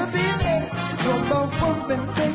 never be late. You're